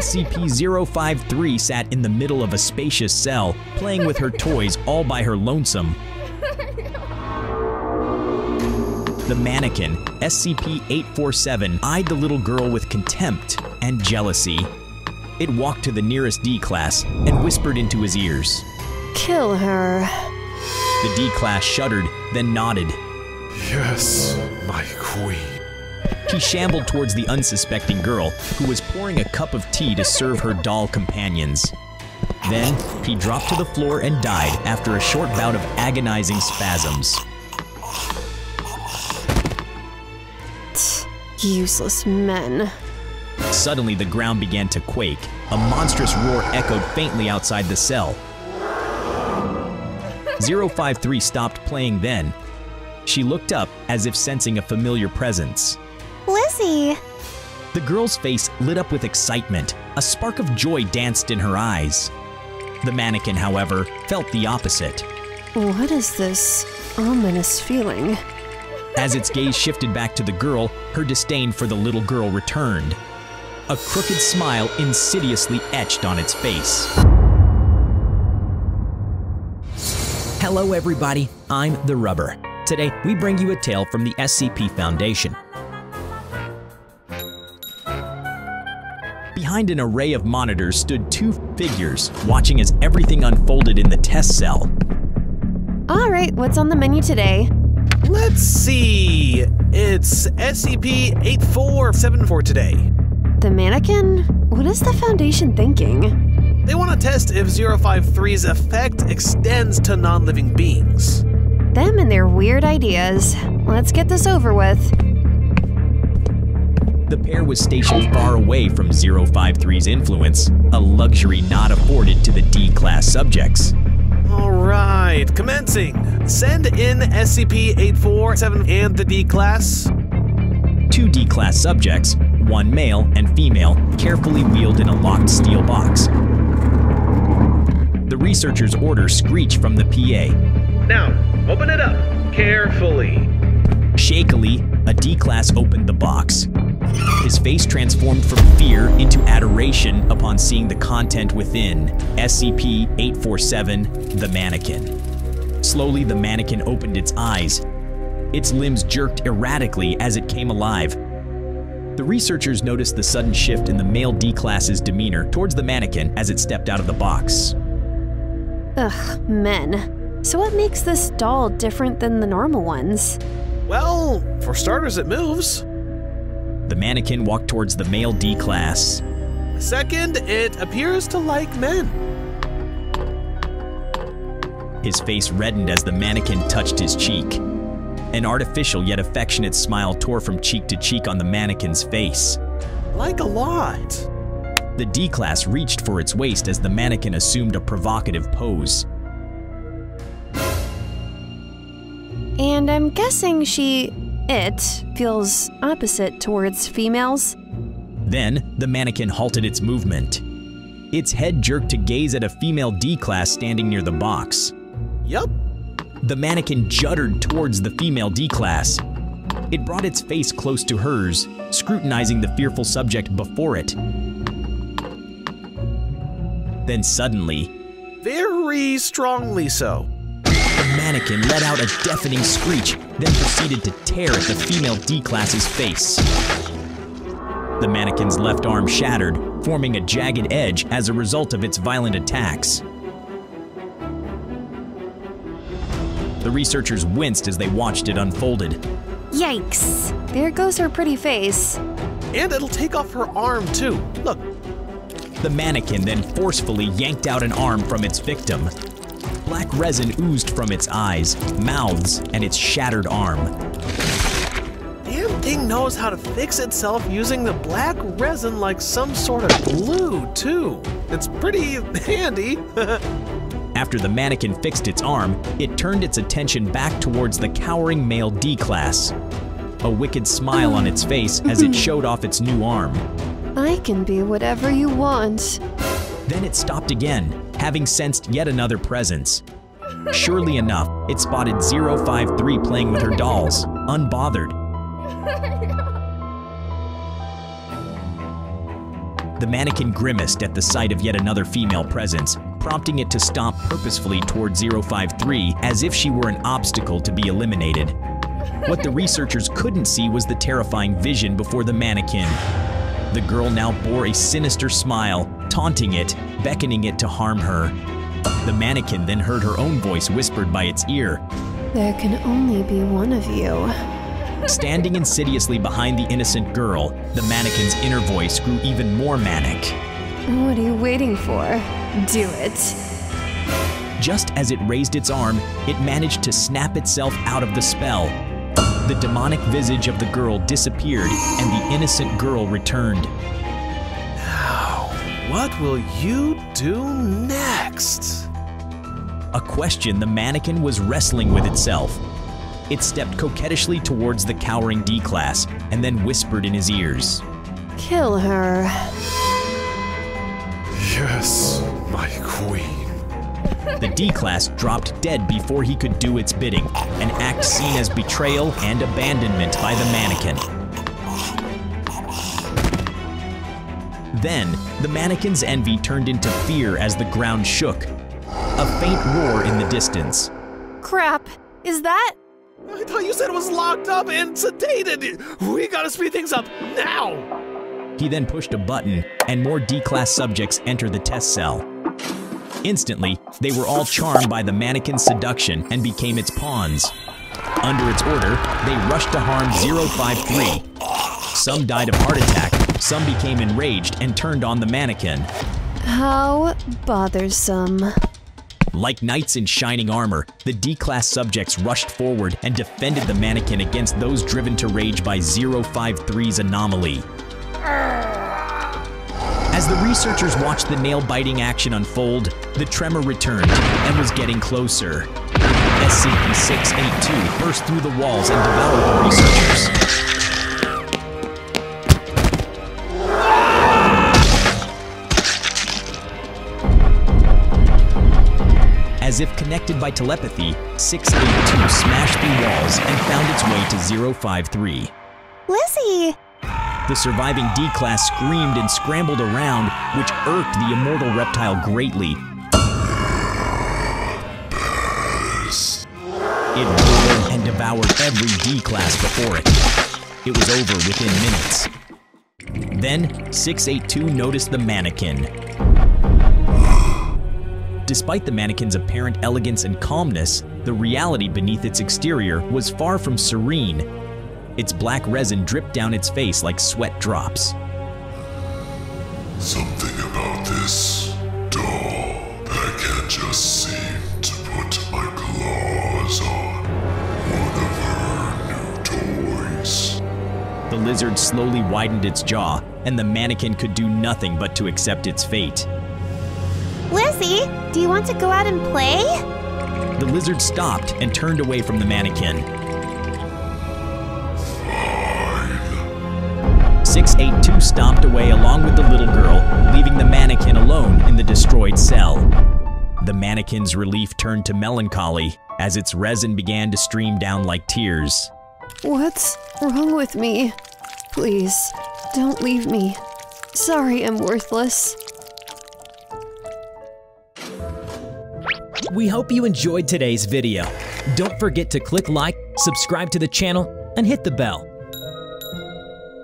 SCP-053 sat in the middle of a spacious cell, playing with her toys all by her lonesome. The mannequin, SCP-847, eyed the little girl with contempt and jealousy. It walked to the nearest D-Class and whispered into his ears. Kill her. The D-Class shuddered, then nodded. Yes, my queen. He shambled towards the unsuspecting girl, who was pouring a cup of tea to serve her doll companions. Then, he dropped to the floor and died after a short bout of agonizing spasms. Useless men. Suddenly, the ground began to quake. A monstrous roar echoed faintly outside the cell. 053 stopped playing then. She looked up as if sensing a familiar presence. Lizzie! The girl's face lit up with excitement. A spark of joy danced in her eyes. The mannequin, however, felt the opposite. What is this ominous feeling? As its gaze shifted back to the girl, her disdain for the little girl returned. A crooked smile insidiously etched on its face. Hello, everybody. I'm The Rubber. Today, we bring you a tale from the SCP Foundation. Behind an array of monitors stood two figures, watching as everything unfolded in the test cell. All right, what's on the menu today? Let's see. It's SCP 8474 today. The mannequin? What is the Foundation thinking? They want to test if 053's effect extends to non living beings. Them and their weird ideas. Let's get this over with. The pair was stationed far away from 053's influence, a luxury not afforded to the D class subjects. All right, commencing. Send in SCP 847 and the D class. Two D class subjects, one male and female, carefully wheeled in a locked steel box. The researcher's order screeched from the PA. Now, open it up carefully. Shakily, a D class opened the box. His face transformed from fear into adoration upon seeing the content within SCP 847 The Mannequin. Slowly, the mannequin opened its eyes. Its limbs jerked erratically as it came alive. The researchers noticed the sudden shift in the male D class's demeanor towards the mannequin as it stepped out of the box. Ugh, men. So, what makes this doll different than the normal ones? Well, for starters, it moves. The mannequin walked towards the male D class. Second, it appears to like men. His face reddened as the mannequin touched his cheek. An artificial yet affectionate smile tore from cheek to cheek on the mannequin's face. Like a lot. The D class reached for its waist as the mannequin assumed a provocative pose. And I'm guessing she, it, feels opposite towards females. Then, the mannequin halted its movement. Its head jerked to gaze at a female D class standing near the box. Yup. The mannequin juddered towards the female D class. It brought its face close to hers, scrutinizing the fearful subject before it. Then suddenly, Very strongly so. the mannequin let out a deafening screech, then proceeded to tear at the female D class's face. The mannequin's left arm shattered, forming a jagged edge as a result of its violent attacks. The researchers winced as they watched it unfolded. Yikes! There goes her pretty face. And it'll take off her arm, too. Look, The mannequin then forcefully yanked out an arm from its victim. Black resin oozed from its eyes, mouths, and its shattered arm. damn thing knows how to fix itself using the black resin like some sort of glue, too. It's pretty handy. After the mannequin fixed its arm, it turned its attention back towards the cowering male D class. A wicked smile on its face as it showed off its new arm. I can be whatever you want. Then it stopped again, having sensed yet another presence. Surely enough, it spotted 053 playing with her dolls, unbothered. The mannequin grimaced at the sight of yet another female presence, prompting it to stomp purposefully toward 053 as if she were an obstacle to be eliminated. What the researchers couldn't see was the terrifying vision before the mannequin. The girl now bore a sinister smile, taunting it, beckoning it to harm her. The mannequin then heard her own voice whispered by its ear. There can only be one of you. Standing insidiously behind the innocent girl, the mannequin's inner voice grew even more manic. What are you waiting for? Do it. Just as it raised its arm, it managed to snap itself out of the spell. The demonic visage of the girl disappeared and the innocent girl returned. Now, what will you do next? A question the mannequin was wrestling with itself. It stepped coquettishly towards the cowering D class and then whispered in his ears. Kill her. Yes, my queen. The D class dropped dead before he could do its bidding, an act seen as betrayal and abandonment by the mannequin. Then, the mannequin's envy turned into fear as the ground shook. A faint roar in the distance. Crap. Is that? I thought you said it was locked up and sedated. We gotta speed things up now. He then pushed a button, and more D class subjects entered the test cell. Instantly, they were all charmed by the mannequin's seduction and became its pawns. Under its order, they rushed to harm 053. Some died of heart attack, some became enraged and turned on the mannequin. How bothersome. Like knights in shining armor, the D-class subjects rushed forward and defended the mannequin against those driven to rage by 053's anomaly. As the researchers watched the nail-biting action unfold, the tremor returned and was getting closer. SCP-682 burst through the walls and devoured the researchers. As if connected by telepathy, 682 smashed through walls and found its way to 053. Lizzie! The surviving D-Class screamed and scrambled around, which irked the immortal reptile greatly. It roared and devoured every D-Class before it. It was over within minutes. Then, 682 noticed the mannequin. Despite the mannequin's apparent elegance and calmness, the reality beneath its exterior was far from serene. Its black resin dripped down its face like sweat drops. Something about this doll that I can't just seem to put my claws on. One of her new toys. The lizard slowly widened its jaw, and the mannequin could do nothing but to accept its fate. Lizzie, do you want to go out and play? The lizard stopped and turned away from the mannequin. 682 stomped away along with the little girl, leaving the mannequin alone in the destroyed cell. The mannequin's relief turned to melancholy as its resin began to stream down like tears. What's wrong with me? Please, don't leave me. Sorry I'm worthless. We hope you enjoyed today's video. Don't forget to click like, subscribe to the channel, and hit the bell.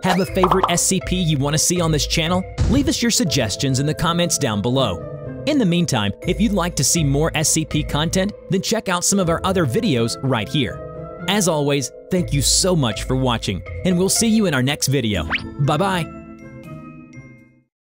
Have a favorite SCP you want to see on this channel? Leave us your suggestions in the comments down below. In the meantime, if you'd like to see more SCP content, then check out some of our other videos right here. As always, thank you so much for watching, and we'll see you in our next video. Bye-bye!